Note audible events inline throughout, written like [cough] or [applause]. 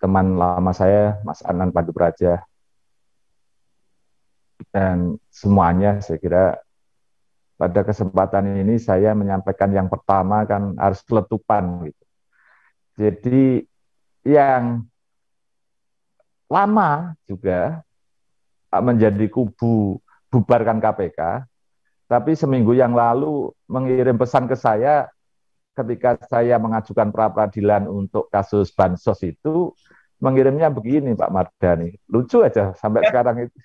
teman lama saya Mas Anan Pandu Praja dan semuanya saya kira pada kesempatan ini saya menyampaikan yang pertama kan harus letupan gitu. Jadi yang lama juga menjadi kubu bubarkan KPK, tapi seminggu yang lalu mengirim pesan ke saya ketika saya mengajukan pra peradilan untuk kasus bansos itu mengirimnya begini Pak Mardani, lucu aja sampai sekarang itu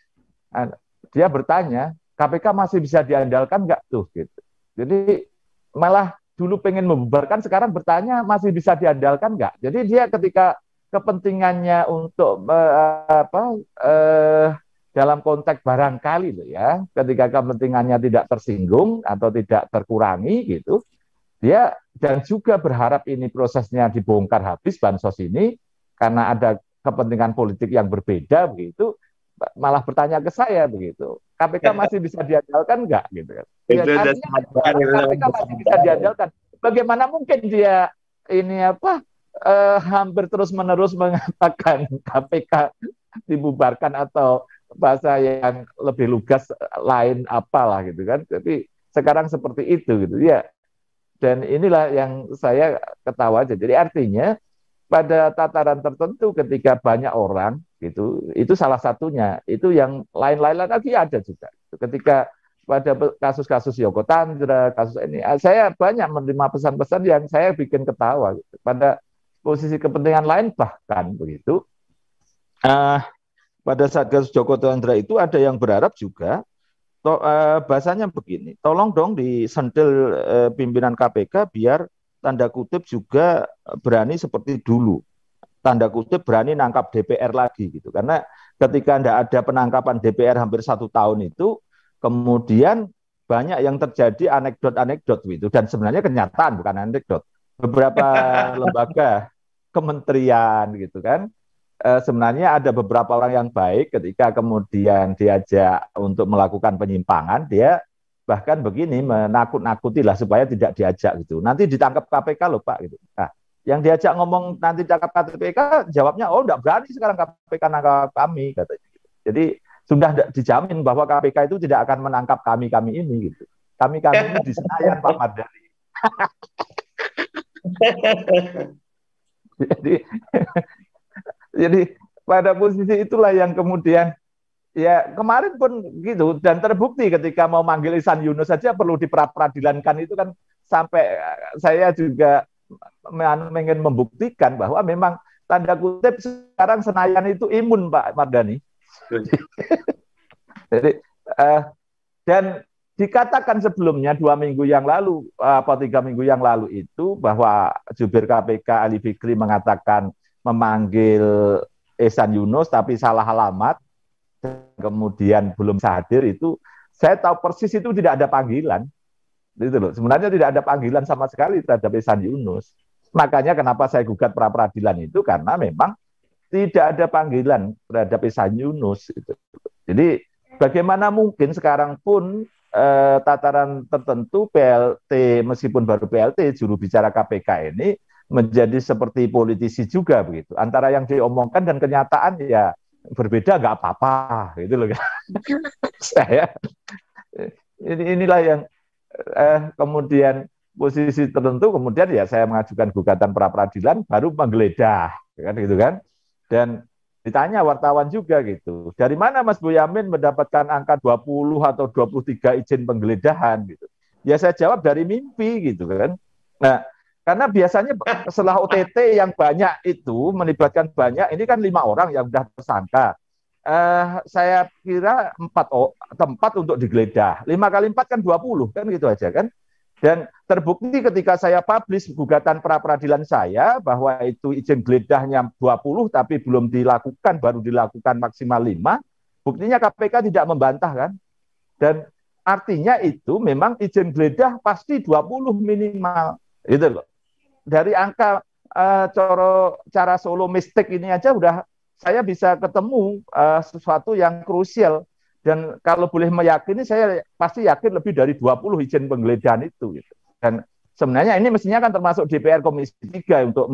dia bertanya KPK masih bisa diandalkan nggak tuh gitu. Jadi malah dulu pengen membubarkan sekarang bertanya masih bisa diandalkan nggak. Jadi dia ketika kepentingannya untuk uh, apa uh, dalam konteks barangkali loh ya, ketika kepentingannya tidak tersinggung atau tidak terkurangi gitu, dia dan juga berharap ini prosesnya dibongkar habis bansos ini karena ada kepentingan politik yang berbeda begitu, malah bertanya ke saya begitu. KPK masih bisa diandalkan nggak gitu kan? Ya, KPK masih bisa diandalkan. Bagaimana mungkin dia ini apa eh, hampir terus menerus mengatakan [laughs] KPK dibubarkan atau bahasa yang lebih lugas lain apalah gitu kan. Tapi sekarang seperti itu gitu ya. Dan inilah yang saya ketawa. Jadi artinya pada tataran tertentu ketika banyak orang gitu, itu salah satunya. Itu yang lain-lain lagi ada juga. Ketika pada kasus-kasus Yoko Tandra, kasus ini, saya banyak menerima pesan-pesan yang saya bikin ketawa. Gitu. Pada posisi kepentingan lain bahkan begitu. Uh, pada saat kasus Joko Chandra itu ada yang berharap juga to, uh, bahasanya begini, tolong dong disentil uh, pimpinan KPK biar tanda kutip juga berani seperti dulu. Tanda kutip berani nangkap DPR lagi gitu. Karena ketika tidak ada penangkapan DPR hampir satu tahun itu, kemudian banyak yang terjadi anekdot-anekdot itu dan sebenarnya kenyataan bukan anekdot. Beberapa [laughs] lembaga kementerian gitu kan Eh, sebenarnya ada beberapa orang yang baik ketika kemudian diajak untuk melakukan penyimpangan, dia bahkan begini menakut-nakuti lah supaya tidak diajak gitu. Nanti ditangkap KPK loh Pak gitu. Nah, yang diajak ngomong nanti ditangkap KPK jawabnya oh enggak berani sekarang KPK nangkap kami katanya. Jadi sudah dijamin bahwa KPK itu tidak akan menangkap kami kami ini gitu. Kami kami ini di Senayan Pak Mardani. [laughs] Jadi [laughs] jadi pada posisi itulah yang kemudian ya kemarin pun gitu dan terbukti ketika mau manggil Isan Yunus saja perlu diperadilankan itu kan sampai eh, saya juga ingin membuktikan bahwa memang tanda kutip sekarang Senayan itu imun Pak Mardani. [laughs] Jadi uh, dan dikatakan sebelumnya dua minggu yang lalu apa tiga minggu yang lalu itu bahwa jubir KPK Ali Fikri mengatakan memanggil Esan Yunus tapi salah alamat kemudian belum hadir itu saya tahu persis itu tidak ada panggilan. Itu loh sebenarnya tidak ada panggilan sama sekali terhadap Esan Yunus. Makanya kenapa saya gugat pra peradilan itu karena memang tidak ada panggilan terhadap Esan Yunus itu jadi bagaimana mungkin sekarang pun eh, tataran tertentu PLT meskipun baru PLT juru bicara KPK ini menjadi seperti politisi juga begitu. Antara yang diomongkan dan kenyataan ya berbeda nggak apa-apa gitu loh. [laughs] Saya ini inilah yang eh, kemudian posisi tertentu kemudian ya saya mengajukan gugatan pra peradilan baru menggeledah kan gitu kan. Dan ditanya wartawan juga gitu. Dari mana Mas Boyamin mendapatkan angka 20 atau 23 izin penggeledahan gitu. Ya saya jawab dari mimpi gitu kan. Nah, karena biasanya setelah OTT yang banyak itu melibatkan banyak, ini kan lima orang yang sudah tersangka. Uh, saya kira empat tempat untuk digeledah. Lima kali empat kan dua puluh kan gitu aja kan. Dan terbukti ketika saya publish gugatan pra peradilan saya bahwa itu izin geledahnya 20 tapi belum dilakukan, baru dilakukan maksimal lima buktinya KPK tidak membantah kan. Dan artinya itu memang izin geledah pasti 20 minimal. Itu loh dari angka uh, coro cara solo mistik ini aja udah saya bisa ketemu uh, sesuatu yang krusial dan kalau boleh meyakini saya pasti yakin lebih dari 20 izin penggeledahan itu gitu. Dan sebenarnya ini mestinya kan termasuk DPR Komisi 3 untuk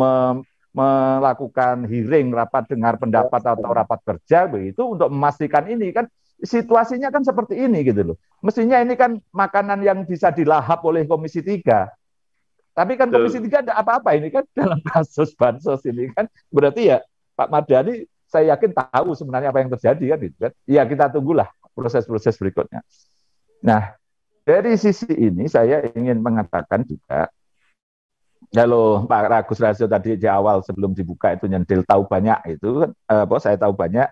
melakukan hearing, rapat dengar pendapat atau rapat kerja begitu untuk memastikan ini kan situasinya kan seperti ini gitu loh. Mestinya ini kan makanan yang bisa dilahap oleh Komisi 3. Tapi kan Komisi 3 ada apa-apa ini kan [laughs] dalam kasus bansos ini kan berarti ya Pak Mardani saya yakin tahu sebenarnya apa yang terjadi kan gitu kan. Ya kita tunggulah proses-proses berikutnya. Nah, dari sisi ini saya ingin mengatakan juga kalau Pak Ragus Rasio tadi di awal sebelum dibuka itu nyendil tahu banyak itu kan eh, apa saya tahu banyak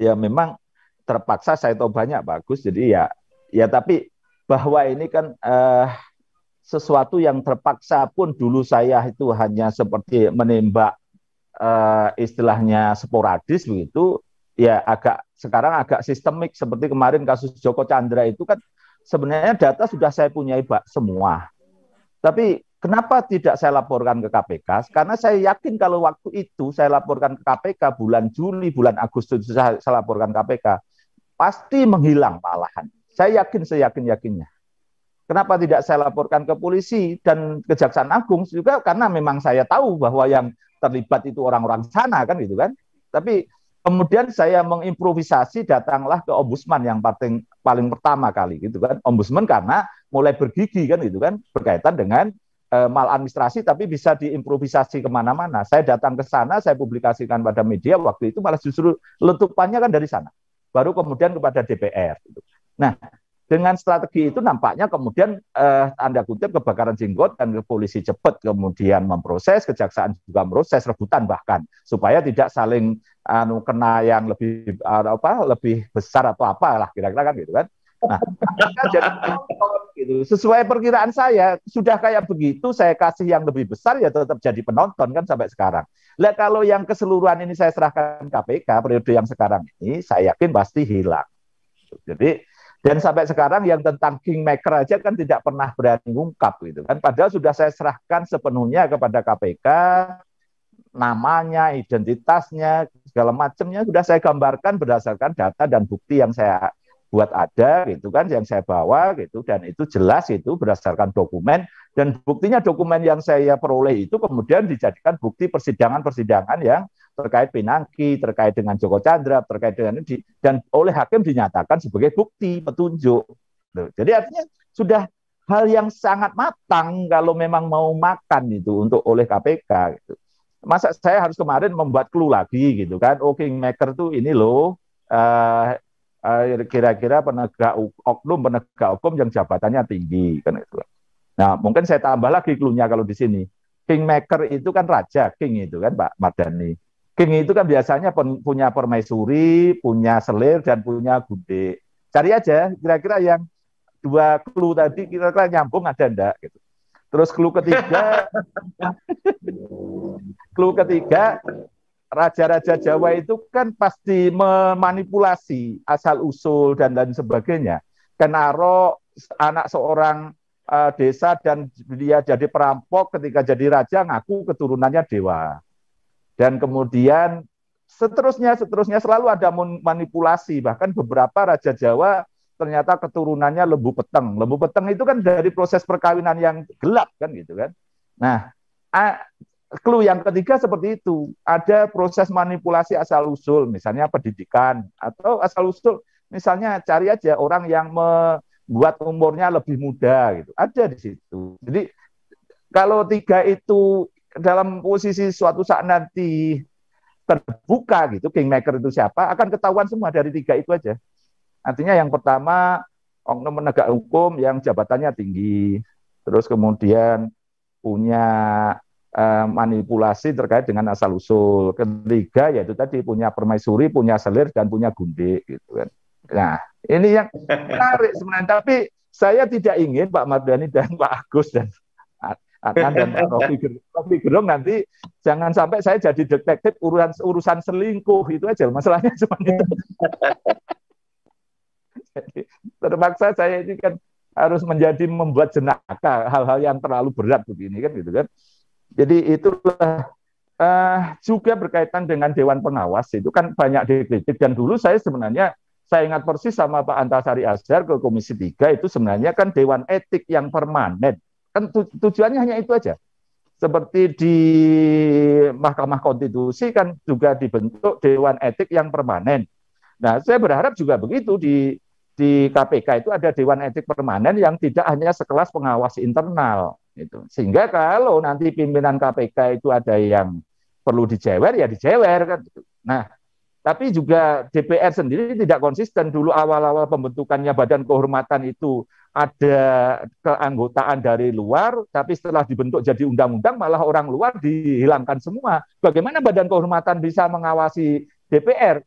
ya memang terpaksa saya tahu banyak bagus jadi ya ya tapi bahwa ini kan eh, sesuatu yang terpaksa pun dulu saya itu hanya seperti menembak eh, istilahnya sporadis begitu ya agak sekarang agak sistemik seperti kemarin kasus Joko Chandra itu kan sebenarnya data sudah saya punya semua tapi Kenapa tidak saya laporkan ke KPK? Karena saya yakin kalau waktu itu saya laporkan ke KPK bulan Juli, bulan Agustus saya, saya laporkan KPK, pasti menghilang malahan. Saya yakin, saya yakin yakinnya. Kenapa tidak saya laporkan ke polisi dan kejaksaan agung juga karena memang saya tahu bahwa yang terlibat itu orang-orang sana kan gitu kan. Tapi kemudian saya mengimprovisasi datanglah ke ombudsman yang paling paling pertama kali gitu kan. Ombudsman karena mulai bergigi kan gitu kan berkaitan dengan eh, maladministrasi tapi bisa diimprovisasi ke mana-mana. Saya datang ke sana, saya publikasikan pada media waktu itu malah justru letupannya kan dari sana. Baru kemudian kepada DPR. Gitu. Nah, dengan strategi itu nampaknya kemudian eh, tanda kutip kebakaran jenggot dan polisi cepat kemudian memproses, kejaksaan juga memproses rebutan bahkan supaya tidak saling anu kena yang lebih apa lebih besar atau apalah kira-kira kan gitu kan. Nah, [laughs] jadi gitu. Sesuai perkiraan saya, sudah kayak begitu saya kasih yang lebih besar ya tetap jadi penonton kan sampai sekarang. Lihat kalau yang keseluruhan ini saya serahkan KPK periode yang sekarang ini, saya yakin pasti hilang. Jadi dan sampai sekarang yang tentang kingmaker aja kan tidak pernah berani ngungkap gitu kan. Padahal sudah saya serahkan sepenuhnya kepada KPK, namanya, identitasnya, segala macamnya sudah saya gambarkan berdasarkan data dan bukti yang saya buat ada gitu kan yang saya bawa gitu dan itu jelas itu berdasarkan dokumen dan buktinya dokumen yang saya peroleh itu kemudian dijadikan bukti persidangan-persidangan yang terkait Pinangki, terkait dengan Joko Chandra, terkait dengan ini dan oleh hakim dinyatakan sebagai bukti petunjuk. Jadi artinya sudah hal yang sangat matang kalau memang mau makan itu untuk oleh KPK gitu. Masa saya harus kemarin membuat clue lagi gitu kan. Oh Kingmaker tuh ini loh uh, kira-kira penegak oknum penegak hukum yang jabatannya tinggi kan itu. Nah, mungkin saya tambah lagi klunya kalau di sini. Kingmaker itu kan raja, king itu kan Pak Mardani. King itu kan biasanya punya permaisuri, punya selir dan punya gude. Cari aja kira-kira yang dua clue tadi kira-kira nyambung ada enggak gitu. Terus clue ketiga [laughs] clue ketiga raja-raja Jawa itu kan pasti memanipulasi asal usul dan lain sebagainya. Kenaro anak seorang uh, desa dan dia jadi perampok ketika jadi raja ngaku keturunannya dewa. Dan kemudian seterusnya seterusnya selalu ada manipulasi bahkan beberapa raja Jawa ternyata keturunannya lembu peteng. Lembu peteng itu kan dari proses perkawinan yang gelap kan gitu kan. Nah, clue yang ketiga seperti itu. Ada proses manipulasi asal usul, misalnya pendidikan atau asal usul, misalnya cari aja orang yang membuat umurnya lebih muda gitu. Ada di situ. Jadi kalau tiga itu dalam posisi suatu saat nanti terbuka gitu, kingmaker itu siapa, akan ketahuan semua dari tiga itu aja. Artinya yang pertama oknum penegak hukum yang jabatannya tinggi, terus kemudian punya Eh, manipulasi terkait dengan asal usul. Ketiga yaitu tadi punya permaisuri, punya selir dan punya gundik gitu kan. Nah, ini yang menarik sebenarnya tapi saya tidak ingin Pak Mardani dan Pak Agus dan Adnan dan [laughs] Pak Rofi Gerung nanti jangan sampai saya jadi detektif urusan urusan selingkuh itu aja masalahnya [laughs] cuma itu. jadi terpaksa saya ini kan harus menjadi membuat jenaka hal-hal yang terlalu berat begini kan gitu kan. Jadi itulah uh, juga berkaitan dengan Dewan Pengawas itu kan banyak dikritik dan dulu saya sebenarnya saya ingat persis sama Pak Antasari Azhar ke Komisi 3 itu sebenarnya kan Dewan Etik yang permanen. Kan tujuannya hanya itu aja. seperti di Mahkamah Konstitusi kan juga dibentuk Dewan Etik yang permanen. Nah, saya berharap juga begitu di di KPK itu ada Dewan Etik permanen yang tidak hanya sekelas pengawas internal itu. Sehingga kalau nanti pimpinan KPK itu ada yang perlu dijewer ya dijewer kan. Nah, tapi juga DPR sendiri tidak konsisten dulu awal-awal pembentukannya badan kehormatan itu ada keanggotaan dari luar, tapi setelah dibentuk jadi undang-undang malah orang luar dihilangkan semua. Bagaimana badan kehormatan bisa mengawasi DPR?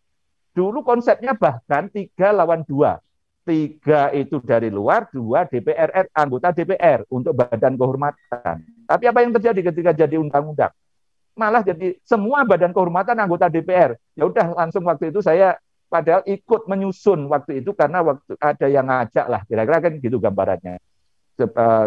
Dulu konsepnya bahkan tiga lawan dua. Tiga itu dari luar, dua DPR, anggota DPR untuk badan kehormatan. Tapi apa yang terjadi ketika jadi undang-undang? malah jadi semua badan kehormatan anggota DPR. Ya udah langsung waktu itu saya padahal ikut menyusun waktu itu karena waktu ada yang ngajak lah kira-kira kan gitu gambarannya. Eh,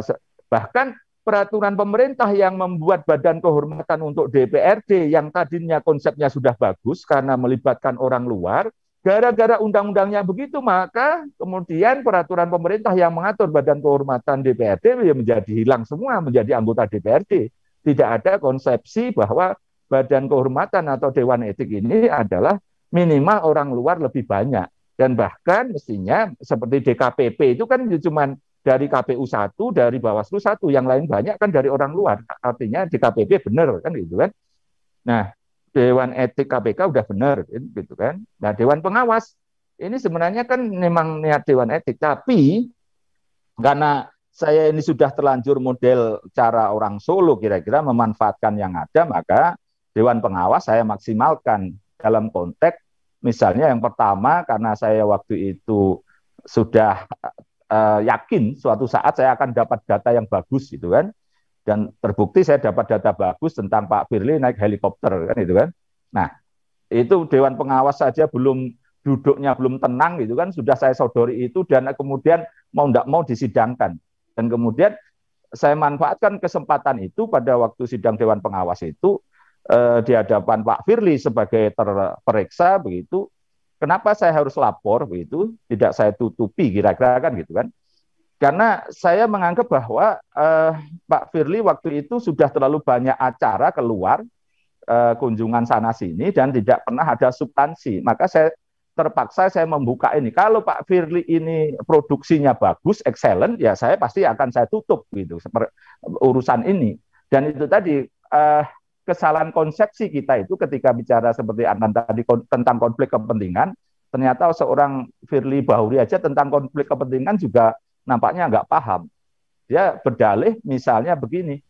bahkan peraturan pemerintah yang membuat badan kehormatan untuk DPRD yang tadinya konsepnya sudah bagus karena melibatkan orang luar, gara-gara undang-undangnya begitu maka kemudian peraturan pemerintah yang mengatur badan kehormatan DPRD ya menjadi hilang semua menjadi anggota DPRD tidak ada konsepsi bahwa badan kehormatan atau dewan etik ini adalah minimal orang luar lebih banyak dan bahkan mestinya seperti DKPP itu kan cuma dari KPU satu, dari Bawaslu satu, yang lain banyak kan dari orang luar. Artinya DKPP benar kan gitu kan. Nah, Dewan Etik KPK udah benar gitu kan. Nah, Dewan Pengawas ini sebenarnya kan memang niat Dewan Etik, tapi karena saya ini sudah terlanjur model cara orang Solo kira-kira memanfaatkan yang ada, maka Dewan Pengawas saya maksimalkan dalam konteks misalnya yang pertama karena saya waktu itu sudah uh, yakin suatu saat saya akan dapat data yang bagus gitu kan. Dan terbukti saya dapat data bagus tentang Pak Firly naik helikopter kan itu kan. Nah itu Dewan Pengawas saja belum duduknya belum tenang gitu kan sudah saya sodori itu dan kemudian mau tidak mau disidangkan. Dan kemudian saya manfaatkan kesempatan itu pada waktu sidang Dewan Pengawas itu eh, di hadapan Pak Firly sebagai terperiksa begitu. Kenapa saya harus lapor begitu? Tidak saya tutupi kira-kira kan gitu kan. Karena saya menganggap bahwa eh, Pak Firly waktu itu sudah terlalu banyak acara keluar eh, kunjungan sana sini dan tidak pernah ada substansi. Maka saya terpaksa saya membuka ini. Kalau Pak Firly ini produksinya bagus, excellent, ya saya pasti akan saya tutup gitu urusan ini. Dan itu tadi uh, kesalahan konsepsi kita itu ketika bicara seperti Anand tadi tentang konflik kepentingan, ternyata seorang Firly Bahuri aja tentang konflik kepentingan juga nampaknya nggak paham. Dia berdalih misalnya begini,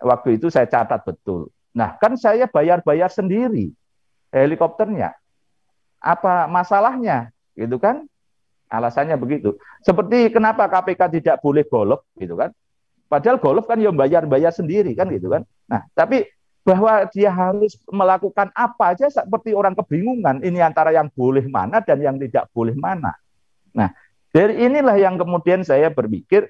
waktu itu saya catat betul. Nah kan saya bayar-bayar sendiri helikopternya. Apa masalahnya? Gitu kan? Alasannya begitu. Seperti kenapa KPK tidak boleh golf gitu kan? Padahal golf kan yang bayar-bayar sendiri kan gitu kan? Nah tapi bahwa dia harus melakukan apa aja seperti orang kebingungan. Ini antara yang boleh mana dan yang tidak boleh mana. Nah dari inilah yang kemudian saya berpikir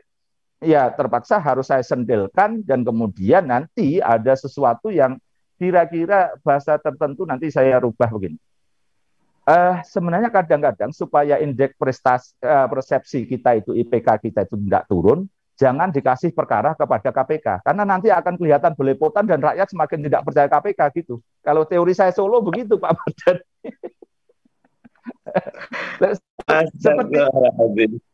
ya terpaksa harus saya sendelkan dan kemudian nanti ada sesuatu yang kira-kira bahasa tertentu nanti saya rubah begini. Uh, sebenarnya kadang-kadang supaya indeks prestasi uh, persepsi kita itu IPK kita itu tidak turun, jangan dikasih perkara kepada KPK karena nanti akan kelihatan belepotan dan rakyat semakin tidak percaya KPK gitu. Kalau teori saya Solo begitu Pak Mardan. [laughs] seperti,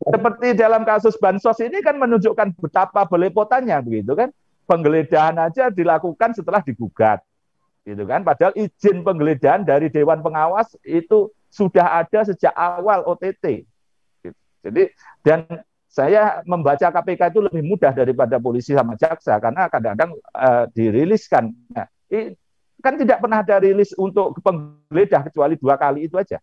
seperti dalam kasus bansos ini kan menunjukkan betapa belepotannya begitu kan. Penggeledahan aja dilakukan setelah digugat gitu kan. Padahal izin penggeledahan dari Dewan Pengawas itu sudah ada sejak awal OTT. Jadi dan saya membaca KPK itu lebih mudah daripada polisi sama jaksa karena kadang-kadang uh, diriliskan. Nah, kan tidak pernah ada rilis untuk penggeledah kecuali dua kali itu aja.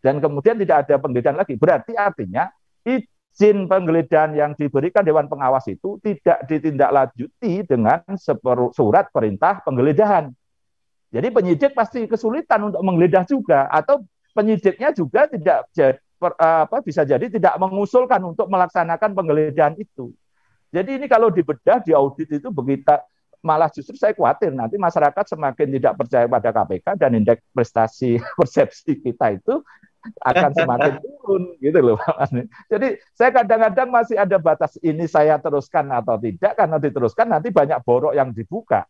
Dan kemudian tidak ada penggeledahan lagi. Berarti artinya izin penggeledahan yang diberikan Dewan Pengawas itu tidak ditindaklanjuti dengan surat perintah penggeledahan. Jadi penyidik pasti kesulitan untuk menggeledah juga atau penyidiknya juga tidak apa bisa jadi tidak mengusulkan untuk melaksanakan penggeledahan itu. Jadi ini kalau dibedah di audit itu begitu malah justru saya khawatir nanti masyarakat semakin tidak percaya pada KPK dan indeks prestasi [laughs] persepsi kita itu akan semakin [laughs] turun gitu loh Pak Jadi saya kadang-kadang masih ada batas ini saya teruskan atau tidak karena diteruskan nanti banyak borok yang dibuka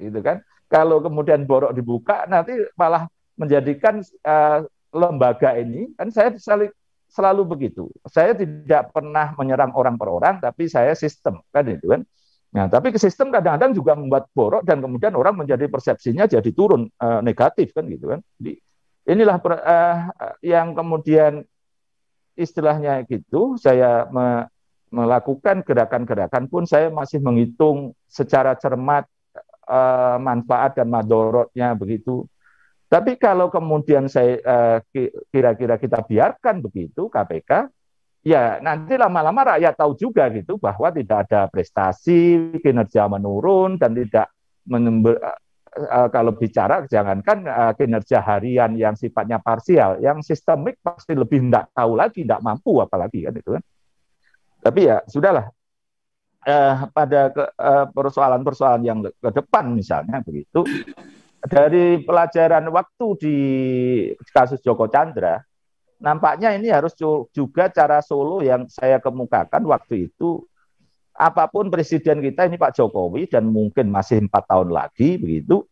gitu kan. Kalau kemudian borok dibuka nanti malah menjadikan uh, lembaga ini kan saya selalu, selalu begitu. Saya tidak pernah menyerang orang per orang tapi saya sistem kan itu kan. Nah, tapi ke sistem kadang-kadang juga membuat borok dan kemudian orang menjadi persepsinya jadi turun uh, negatif kan gitu kan. Jadi inilah per, uh, yang kemudian istilahnya gitu saya me, melakukan gerakan-gerakan pun saya masih menghitung secara cermat uh, manfaat dan madorotnya begitu. Tapi kalau kemudian saya uh, kira-kira kita biarkan begitu KPK, ya nanti lama-lama rakyat tahu juga gitu bahwa tidak ada prestasi, kinerja menurun dan tidak menember, uh, kalau bicara jangankan kinerja harian yang sifatnya parsial, yang sistemik pasti lebih tidak tahu lagi, tidak mampu apalagi kan itu kan. Tapi ya sudahlah. Uh, pada persoalan-persoalan yang ke depan misalnya begitu dari pelajaran waktu di kasus Joko Chandra nampaknya ini harus juga cara solo yang saya kemukakan waktu itu apa pun presiden kita ini Pak Jokowi dan mungkin masih empat tahun lagi begitu.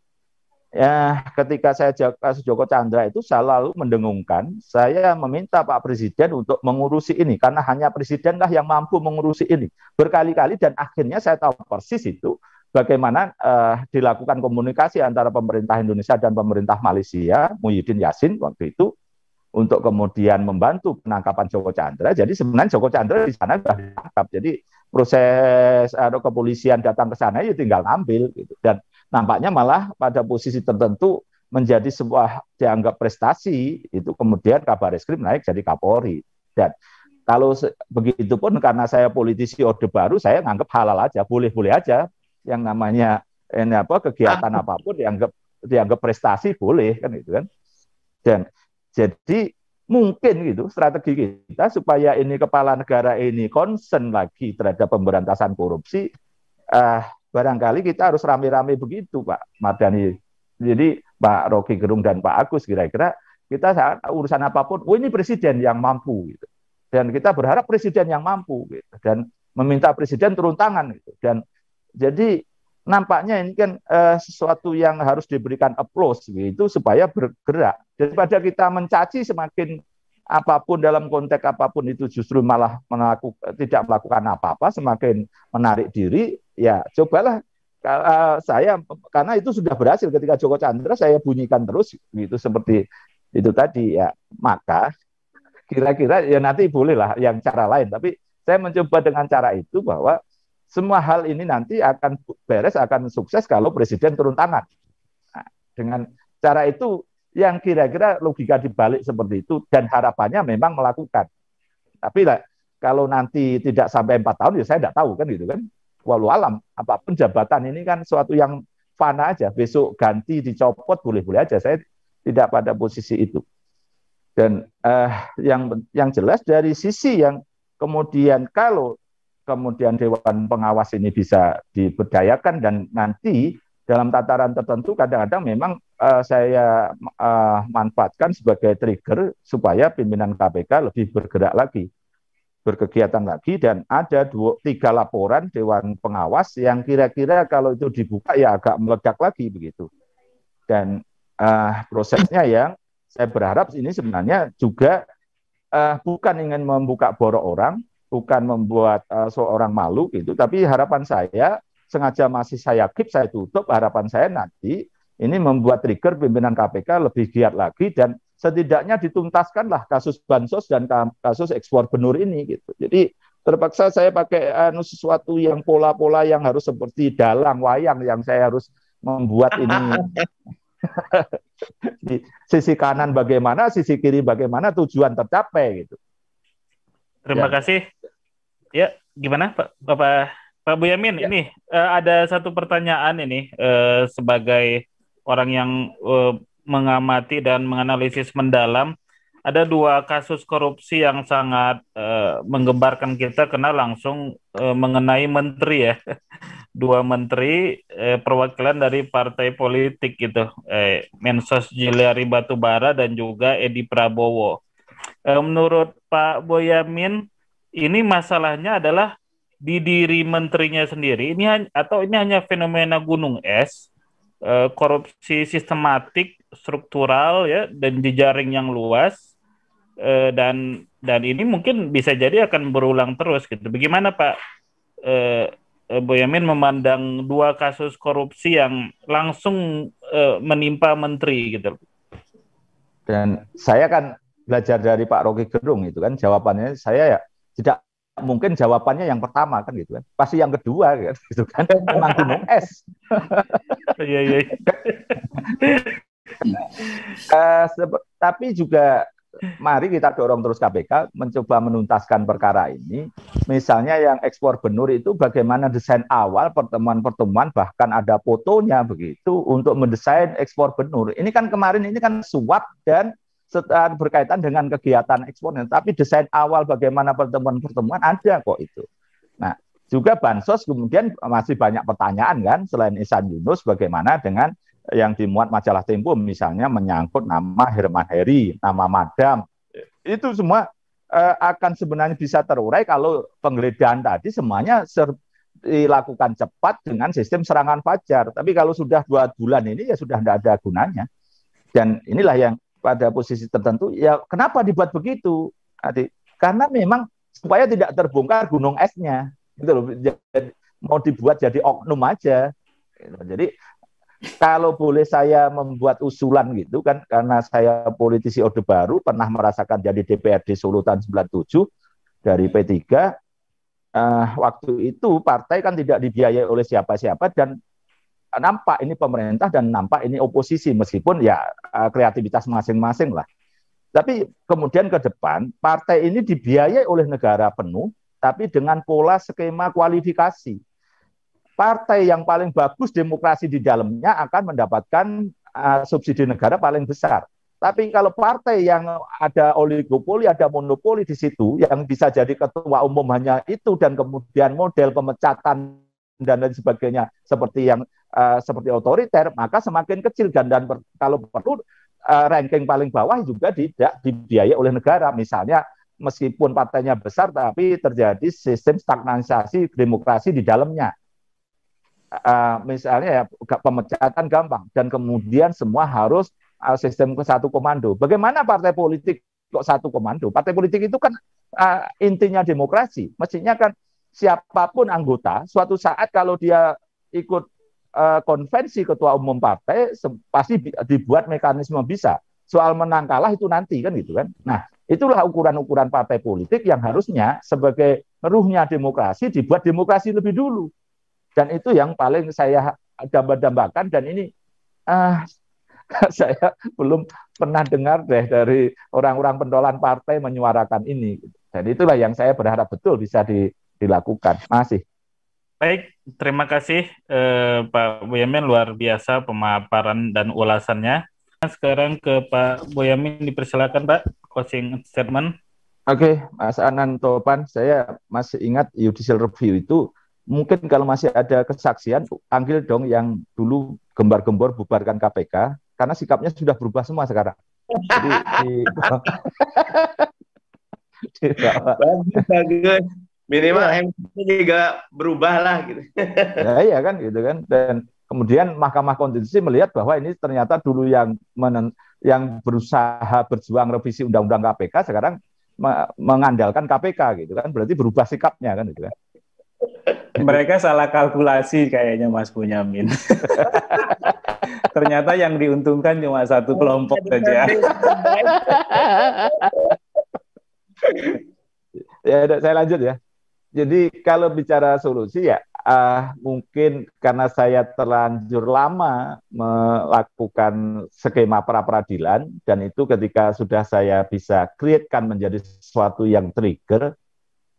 Ya ketika saya kasus Joko Chandra itu selalu mendengungkan saya meminta Pak Presiden untuk mengurusi ini karena hanya presidenlah yang mampu mengurusi ini berkali-kali dan akhirnya saya tahu persis itu bagaimana uh, dilakukan komunikasi antara pemerintah Indonesia dan pemerintah Malaysia Muhyiddin Yassin waktu itu untuk kemudian membantu penangkapan Joko Chandra. Jadi sebenarnya Joko Chandra di sana sudah ditangkap. Jadi proses atau kepolisian datang ke sana ya tinggal ngambil gitu. Dan nampaknya malah pada posisi tertentu menjadi sebuah dianggap prestasi itu kemudian kabar eskrim naik jadi Kapolri. Dan kalau begitu pun karena saya politisi orde baru saya nganggap halal aja, boleh-boleh aja yang namanya ini apa kegiatan apa pun dianggap dianggap prestasi boleh kan itu kan. Dan jadi mungkin gitu strategi kita supaya ini kepala negara ini concern lagi terhadap pemberantasan korupsi, uh, barangkali kita harus rame-rame begitu Pak Mardani. Jadi Pak Rocky Gerung dan Pak Agus kira-kira kita saat urusan apa pun, oh ini presiden yang mampu gitu. Dan kita berharap presiden yang mampu gitu. Dan meminta presiden turun tangan gitu. Dan jadi nampaknya ini kan uh, sesuatu yang harus diberikan applause gitu supaya bergerak. Daripada kita mencaci semakin apa pun dalam konteks apa pun itu justru malah melakukan tidak melakukan apa-apa semakin menarik diri ya cobalah uh, saya karena itu sudah berhasil ketika Joko Chandra saya bunyikan terus gitu seperti itu tadi ya maka kira-kira ya nanti bolehlah yang cara lain tapi saya mencoba dengan cara itu bahwa semua hal ini nanti akan beres, akan sukses kalau presiden turun tangan. Nah, dengan cara itu yang kira-kira logika dibalik seperti itu dan harapannya memang melakukan. Tapi lah, kalau nanti tidak sampai empat tahun ya saya tidak tahu kan gitu kan. Walau alam, apa pun jabatan ini kan suatu yang fana aja. Besok ganti dicopot boleh-boleh aja. Saya tidak pada posisi itu. Dan uh, yang yang jelas dari sisi yang kemudian kalau kemudian Dewan Pengawas ini bisa diberdayakan dan nanti dalam tataran tertentu kadang-kadang memang uh, saya uh, manfaatkan sebagai trigger supaya pimpinan KPK lebih bergerak lagi, berkegiatan lagi. Dan ada dua tiga laporan Dewan Pengawas yang kira-kira kalau itu dibuka ya agak meledak lagi begitu. Dan uh, prosesnya yang saya berharap ini sebenarnya juga uh, bukan ingin membuka borok orang, bukan membuat uh, seorang malu gitu, tapi harapan saya sengaja masih saya keep, saya tutup, harapan saya nanti ini membuat trigger pimpinan KPK lebih giat lagi dan setidaknya dituntaskanlah kasus bansos dan kasus ekspor benur ini gitu. Jadi terpaksa saya pakai anu sesuatu yang pola-pola yang harus seperti dalang wayang yang saya harus membuat ini [laughs] di sisi kanan bagaimana, sisi kiri bagaimana tujuan tercapai gitu. Terima ya. kasih. Ya, gimana Pak Bapak Pak Bu Yamin? Ya. Ini uh, ada satu pertanyaan ini uh, sebagai orang yang uh, mengamati dan menganalisis mendalam. Ada dua kasus korupsi yang sangat uh, menggembarkan kita karena langsung uh, mengenai menteri ya. [laughs] Dua menteri eh, perwakilan dari partai politik gitu. Eh, Mensos Juliari Batubara dan juga Edi Prabowo uh, menurut Pak Boyamin ini masalahnya adalah di diri menterinya sendiri ini atau ini hanya fenomena gunung es uh, korupsi sistematik struktural ya dan jejaring yang luas uh, dan dan ini mungkin bisa jadi akan berulang terus gitu. Bagaimana Pak? Uh, Boyamin memandang dua kasus korupsi yang langsung menimpa menteri gitu dan saya kan belajar dari Pak Rocky Gerung itu kan jawabannya saya ya tidak mungkin jawabannya yang pertama kan gitu kan. Pasti yang kedua kan [laughs] gitu kan. Memang gunung es. [laughs] Iya iya. [laughs] Uh, tapi juga mari kita dorong terus KPK mencoba menuntaskan perkara ini. Misalnya yang ekspor benur itu bagaimana desain awal pertemuan-pertemuan bahkan ada fotonya begitu untuk mendesain ekspor benur. Ini kan kemarin ini kan suap dan berkaitan dengan kegiatan ekspornya. Tapi desain awal bagaimana pertemuan-pertemuan ada kok itu. Nah, juga bansos kemudian masih banyak pertanyaan kan selain Isan Yunus bagaimana dengan yang dimuat majalah Tempo misalnya menyangkut nama Herman Heri, nama Madam. Itu semua eh, akan sebenarnya bisa terurai kalau penggeledahan tadi semuanya dilakukan cepat dengan sistem serangan fajar. Tapi kalau sudah dua bulan ini ya sudah tidak ada gunanya. Dan inilah yang pada posisi tertentu, ya kenapa dibuat begitu, adik? Karena memang supaya tidak terbongkar gunung esnya, gitu loh. Jadi, mau dibuat jadi oknum aja. Gitu. Jadi kalau boleh saya membuat usulan gitu kan, karena saya politisi Orde Baru, pernah merasakan jadi DPRD Solo tahun 97 dari P3, uh, eh, waktu itu partai kan tidak dibiayai oleh siapa-siapa dan nampak ini pemerintah dan nampak ini oposisi meskipun ya eh, kreativitas masing-masing lah. Tapi kemudian ke depan partai ini dibiayai oleh negara penuh tapi dengan pola skema kualifikasi. Partai yang paling bagus demokrasi di dalamnya akan mendapatkan uh, subsidi negara paling besar. Tapi kalau partai yang ada oligopoli, ada monopoli di situ, yang bisa jadi ketua umum hanya itu, dan kemudian model pemecatan dan lain sebagainya, seperti yang uh, seperti otoriter, maka semakin kecil dan dan kalau perlu uh, ranking paling bawah juga tidak dibiayai oleh negara. Misalnya meskipun partainya besar tapi terjadi sistem stagnasi demokrasi di dalamnya. Uh, misalnya ya pemecatan gampang dan kemudian semua harus uh, sistem ke satu komando. Bagaimana partai politik kok satu komando? Partai politik itu kan uh, intinya demokrasi. Mestinya kan siapa pun anggota suatu saat kalau dia ikut uh, konvensi ketua umum partai pasti dibuat mekanisme bisa. Soal menang kalah itu nanti kan gitu kan. Nah, itulah ukuran-ukuran partai politik yang harusnya sebagai ruhnya demokrasi dibuat demokrasi lebih dulu. Dan itu yang paling saya dambakan dan ini uh, [laughs] saya belum pernah dengar deh dari orang-orang pentolan partai menyuarakan ini. Dan itulah yang saya berharap betul bisa di, dilakukan. Masih. Baik, terima kasih eh, Pak Boyamin luar biasa pemaparan dan ulasannya. Sekarang ke Pak Boyamin dipersilakan Pak closing statement. Oke, Mas Anan Topan, saya masih ingat judicial review itu mungkin kalau masih ada kesaksian panggil dong yang dulu gembar-gembor bubarkan KPK karena sikapnya sudah berubah semua sekarang. Jadi di, di, [laughs] bagus, bagus minimal ya. MK juga berubah lah gitu. [laughs] ya iya kan gitu kan dan kemudian Mahkamah Konstitusi melihat bahwa ini ternyata dulu yang menen, yang berusaha berjuang revisi Undang-Undang KPK sekarang me mengandalkan KPK gitu kan berarti berubah sikapnya kan gitu kan. [laughs] Mereka salah kalkulasi kayaknya Mas Punyamin. [laughs] Ternyata yang diuntungkan cuma satu kelompok saja. ya, saya lanjut ya. Jadi kalau bicara solusi ya uh, mungkin karena saya terlanjur lama melakukan skema pra peradilan dan itu ketika sudah saya bisa createkan menjadi sesuatu yang trigger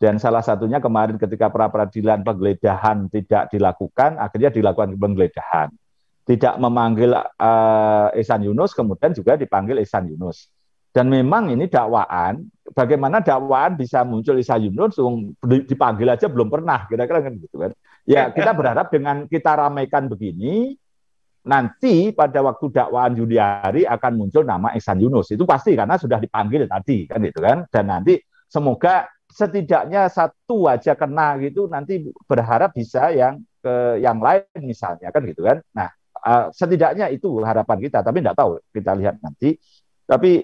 dan salah satunya kemarin ketika pra peradilan penggeledahan tidak dilakukan akhirnya dilakukan penggeledahan. Tidak memanggil uh, Ihsan Yunus kemudian juga dipanggil Ihsan Yunus. Dan memang ini dakwaan, bagaimana dakwaan bisa muncul Isa Yunus, dipanggil aja belum pernah, kira-kira kan gitu kan. Ya kita berharap dengan kita ramaikan begini, nanti pada waktu dakwaan Juliari akan muncul nama Ihsan Yunus. Itu pasti karena sudah dipanggil tadi kan itu kan. Dan nanti semoga setidaknya satu aja kena gitu nanti berharap bisa yang ke yang lain misalnya kan gitu kan. Nah, uh, setidaknya itu harapan kita tapi tidak tahu kita lihat nanti. Tapi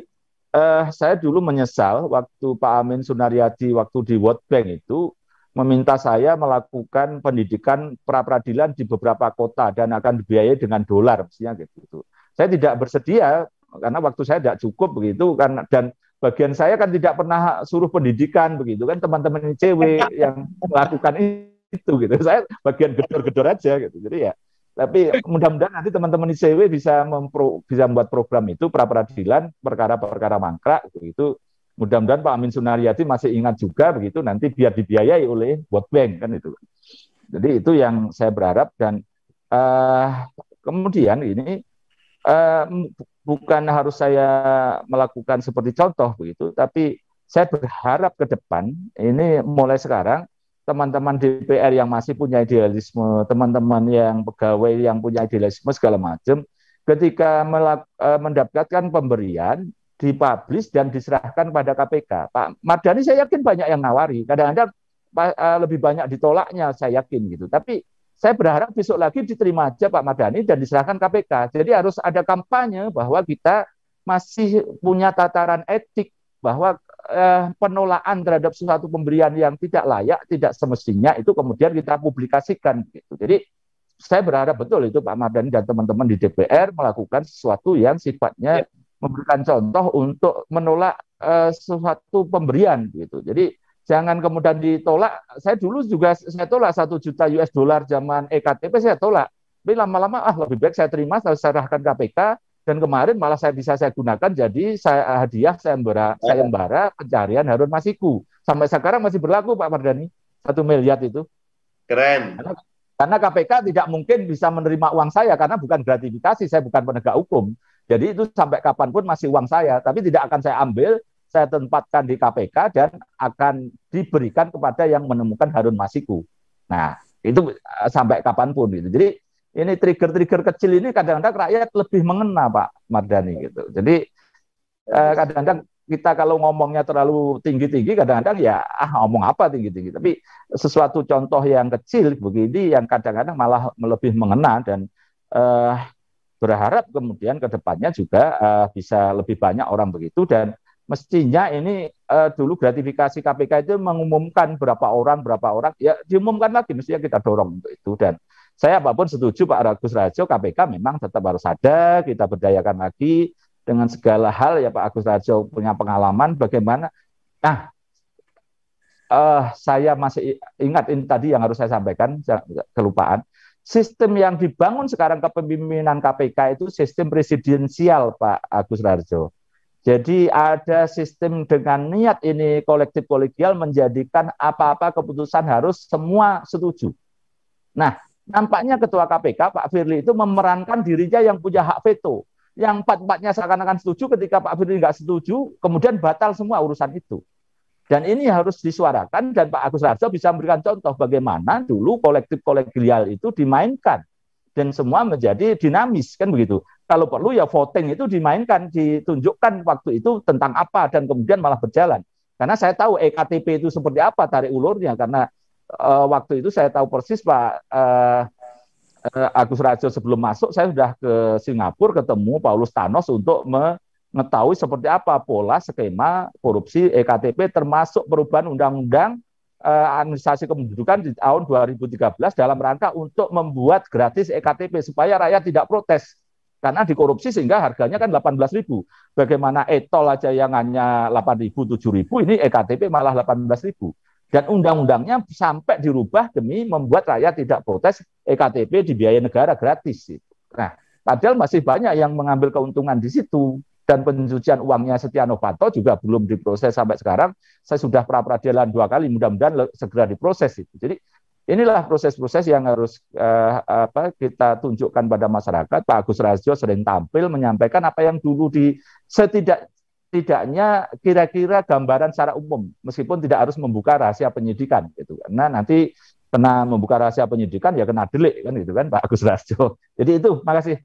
uh, saya dulu menyesal waktu Pak Amin Sunaryadi waktu di World Bank itu meminta saya melakukan pendidikan pra peradilan di beberapa kota dan akan dibiayai dengan dolar mestinya gitu. Saya tidak bersedia karena waktu saya tidak cukup begitu kan dan bagian saya kan tidak pernah suruh pendidikan begitu kan teman-teman ICW yang melakukan itu gitu. Saya bagian gedor-gedor aja gitu. Jadi ya tapi mudah-mudahan nanti teman-teman ICW bisa mempro, bisa membuat program itu pra peradilan perkara-perkara mangkrak gitu Mudah-mudahan Pak Amin Sunaryadi masih ingat juga begitu. Nanti biar dibiayai oleh World Bank kan itu. Jadi itu yang saya berharap dan uh, kemudian ini uh, bukan harus saya melakukan seperti contoh begitu, tapi saya berharap ke depan ini mulai sekarang teman-teman DPR yang masih punya idealisme, teman-teman yang pegawai yang punya idealisme segala macam, ketika uh, mendapatkan pemberian dipublish dan diserahkan pada KPK. Pak Mardani saya yakin banyak yang nawari. Kadang-kadang uh, lebih banyak ditolaknya saya yakin gitu. Tapi saya berharap besok lagi diterima aja Pak Mardani dan diserahkan KPK. Jadi harus ada kampanye bahwa kita masih punya tataran etik bahwa eh, penolakan terhadap sesuatu pemberian yang tidak layak, tidak semestinya itu kemudian kita publikasikan gitu. Jadi saya berharap betul itu Pak Mardani dan teman-teman di DPR melakukan sesuatu yang sifatnya ya memberikan contoh untuk menolak uh, sesuatu pemberian gitu. Jadi jangan kemudian ditolak. Saya dulu juga saya tolak satu juta US dollar zaman EKTP saya tolak. Tapi lama-lama ah lebih baik saya terima saya serahkan KPK dan kemarin malah saya bisa saya gunakan jadi saya hadiah saya embara saya embara pencarian Harun Masiku. Sampai sekarang masih berlaku Pak Mardani satu miliar itu. Keren. Karena, karena KPK tidak mungkin bisa menerima uang saya karena bukan gratifikasi saya bukan penegak hukum. Jadi itu sampai kapan pun masih uang saya, tapi tidak akan saya ambil, saya tempatkan di KPK dan akan diberikan kepada yang menemukan Harun Masiku. Nah, itu eh, sampai kapan pun gitu. Jadi ini trigger-trigger kecil ini kadang-kadang rakyat lebih mengena Pak Mardani gitu. Jadi eh, kadang-kadang kita kalau ngomongnya terlalu tinggi-tinggi kadang-kadang ya ah ngomong apa tinggi-tinggi? Tapi sesuatu contoh yang kecil begini yang kadang-kadang malah lebih mengena dan eh, berharap kemudian ke depannya juga uh, bisa lebih banyak orang begitu. Dan mestinya ini uh, dulu gratifikasi KPK itu mengumumkan berapa orang berapa orang. Ya diumumkan lagi mestinya kita dorong untuk itu. Dan saya apa pun setuju Pak Agus Rajo KPK memang tetap harus ada kita berdayakan lagi dengan segala hal ya Pak Agus Rajo punya pengalaman bagaimana nah uh, saya masih ingat ini tadi yang harus saya sampaikan kelupaan sistem yang dibangun sekarang kepemimpinan KPK itu sistem presidensial Pak Agus Rarjo. Jadi ada sistem dengan niat ini kolektif kolegial menjadikan apa-apa keputusan harus semua setuju. Nah, nampaknya ketua KPK Pak Firly itu memerankan dirinya yang punya hak veto. Yang empat-empatnya seakan-akan setuju ketika Pak Firly nggak setuju, kemudian batal semua urusan itu. Dan ini harus disuarakan dan Pak Agus Raharjo bisa memberikan contoh bagaimana dulu kolektif kolegial itu dimainkan dan semua menjadi dinamis kan begitu. Kalau perlu ya voting itu dimainkan, ditunjukkan waktu itu tentang apa dan kemudian malah berjalan. Karena saya tahu EKTP itu seperti apa tarik ulurnya karena uh, waktu itu saya tahu persis Pak uh, Agus Rajo sebelum masuk saya sudah ke Singapura ketemu Paulus Thanos untuk me mengetahui seperti apa pola skema korupsi EKTP termasuk perubahan undang-undang eh, administrasi kependudukan di tahun 2013 dalam rangka untuk membuat gratis EKTP supaya rakyat tidak protes karena dikorupsi sehingga harganya kan 18.000. Bagaimana etol aja yang hanya 8.000 7.000 ini EKTP malah 18.000. Dan undang-undangnya sampai dirubah demi membuat rakyat tidak protes EKTP dibiayai negara gratis. Nah, padahal masih banyak yang mengambil keuntungan di situ dan pencucian uangnya Setia Novanto juga belum diproses sampai sekarang. Saya sudah pra peradilan dua kali, mudah-mudahan segera diproses. Jadi inilah proses-proses yang harus uh, apa kita tunjukkan pada masyarakat. Pak Agus Raharjo sering tampil menyampaikan apa yang dulu di setidak tidaknya kira-kira gambaran secara umum meskipun tidak harus membuka rahasia penyidikan gitu karena nanti kena membuka rahasia penyidikan ya kena delik kan gitu kan Pak Agus Rajo. Jadi itu makasih